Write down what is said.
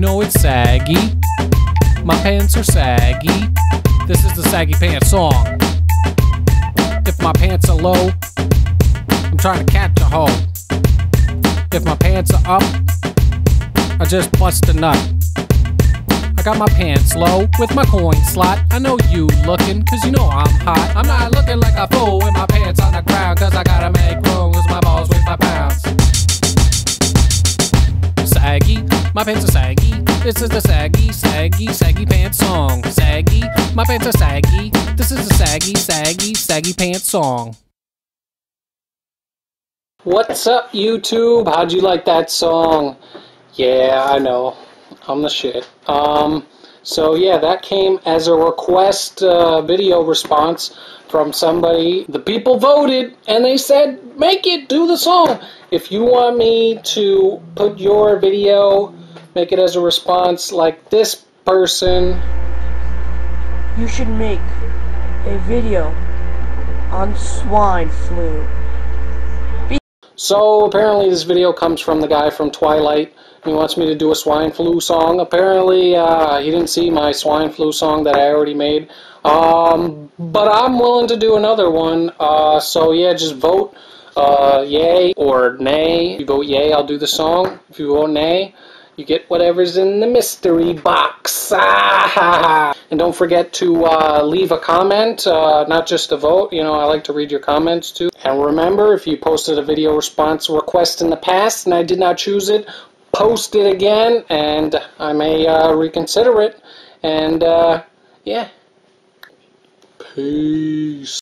know it's saggy. My pants are saggy. This is the saggy pants song. If my pants are low, I'm trying to catch a hoe. If my pants are up, I just bust a nut. I got my pants low with my coin slot. I know you looking, cause you know I'm hot. I'm not looking like a fool with my pants my pants are saggy. This is the saggy, saggy, saggy pants song. Saggy, my pants are saggy. This is the saggy, saggy, saggy pants song. What's up, YouTube? How'd you like that song? Yeah, I know. I'm the shit. Um, so yeah, that came as a request uh, video response from somebody. The people voted and they said, make it, do the song. If you want me to put your video, make it as a response like this person. You should make a video on swine flu. So apparently this video comes from the guy from Twilight. He wants me to do a swine flu song. Apparently uh, he didn't see my swine flu song that I already made. Um, but I'm willing to do another one. Uh, so yeah, just vote uh, yay or nay. If you vote yay, I'll do the song. If you vote nay, you get whatever's in the mystery box. and don't forget to uh, leave a comment, uh, not just a vote. You know, I like to read your comments too. And remember, if you posted a video response request in the past and I did not choose it, post it again and I may uh, reconsider it. And uh, yeah. Peace.